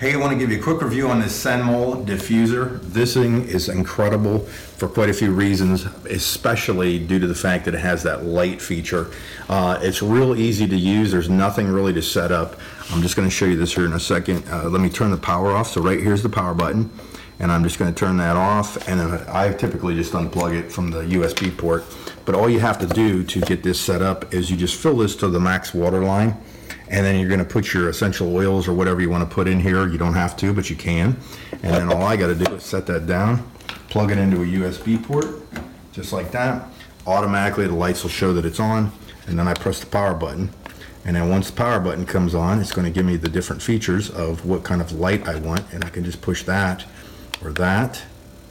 Hey, I want to give you a quick review on this Senmol diffuser. This thing is incredible for quite a few reasons, especially due to the fact that it has that light feature. Uh, it's real easy to use. There's nothing really to set up. I'm just going to show you this here in a second. Uh, let me turn the power off. So right here's the power button, and I'm just going to turn that off. And then I typically just unplug it from the USB port. But all you have to do to get this set up is you just fill this to the max water line and then you're gonna put your essential oils or whatever you wanna put in here. You don't have to, but you can. And then all I gotta do is set that down, plug it into a USB port, just like that. Automatically, the lights will show that it's on, and then I press the power button. And then once the power button comes on, it's gonna give me the different features of what kind of light I want, and I can just push that or that.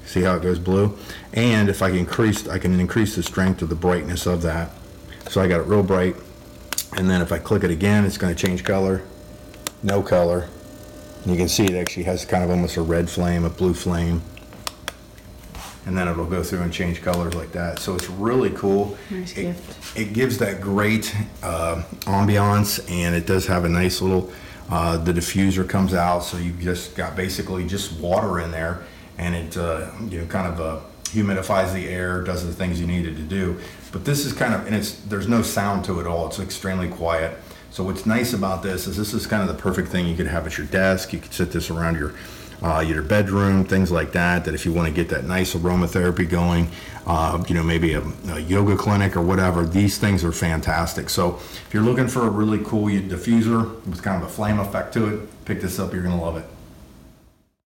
See how it goes blue? And if I can increase, I can increase the strength of the brightness of that. So I got it real bright, and then if I click it again, it's gonna change color, no color. And you can see it actually has kind of almost a red flame, a blue flame. And then it'll go through and change colors like that. So it's really cool. Nice It- gift. It gives that great uh, ambiance and it does have a nice little, uh, the diffuser comes out, so you've just got basically just water in there and it, uh, you know, kind of uh, humidifies the air, does the things you needed to do. But this is kind of, and it's, there's no sound to it all. It's extremely quiet. So what's nice about this is this is kind of the perfect thing you could have at your desk. You could sit this around your, uh, your bedroom, things like that, that if you want to get that nice aromatherapy going, uh, you know, maybe a, a yoga clinic or whatever, these things are fantastic. So if you're looking for a really cool diffuser with kind of a flame effect to it, pick this up. You're going to love it.